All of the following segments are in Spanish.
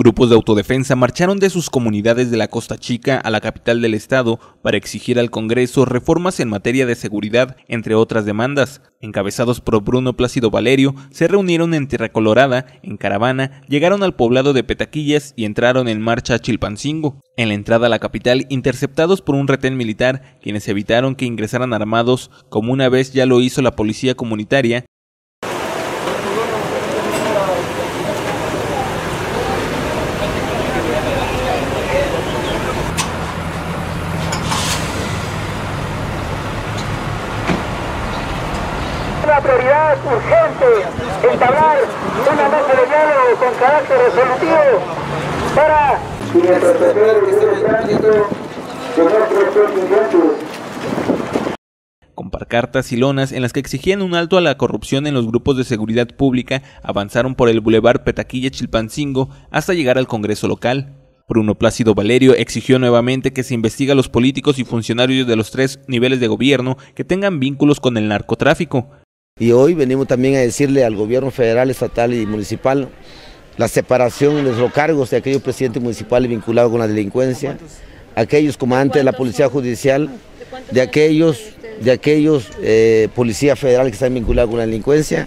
Grupos de autodefensa marcharon de sus comunidades de la Costa Chica a la capital del estado para exigir al Congreso reformas en materia de seguridad, entre otras demandas. Encabezados por Bruno Plácido Valerio, se reunieron en Tierra Colorada, en caravana, llegaron al poblado de Petaquillas y entraron en marcha a Chilpancingo. En la entrada a la capital, interceptados por un retén militar, quienes evitaron que ingresaran armados, como una vez ya lo hizo la policía comunitaria, una prioridad urgente entablar una mesa de diálogo con carácter resolutivo para con parcartas y lonas en las que exigían un alto a la corrupción en los grupos de seguridad pública, avanzaron por el bulevar Petaquilla Chilpancingo hasta llegar al Congreso local. Bruno Plácido Valerio exigió nuevamente que se investigue a los políticos y funcionarios de los tres niveles de gobierno que tengan vínculos con el narcotráfico, y hoy venimos también a decirle al gobierno federal, estatal y municipal la separación de los cargos de aquellos presidentes municipales vinculados con la delincuencia, aquellos comandantes de la policía judicial, de aquellos, de aquellos eh, policías federales que están vinculados con la delincuencia,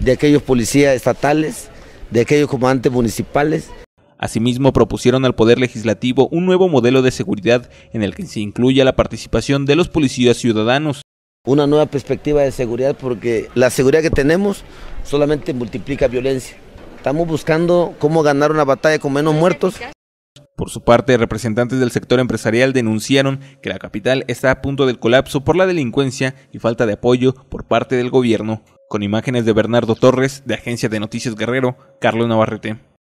de aquellos policías estatales, de aquellos comandantes municipales. Asimismo, propusieron al Poder Legislativo un nuevo modelo de seguridad en el que se incluya la participación de los policías ciudadanos una nueva perspectiva de seguridad porque la seguridad que tenemos solamente multiplica violencia. Estamos buscando cómo ganar una batalla con menos muertos. Por su parte, representantes del sector empresarial denunciaron que la capital está a punto del colapso por la delincuencia y falta de apoyo por parte del gobierno. Con imágenes de Bernardo Torres, de Agencia de Noticias Guerrero, Carlos Navarrete.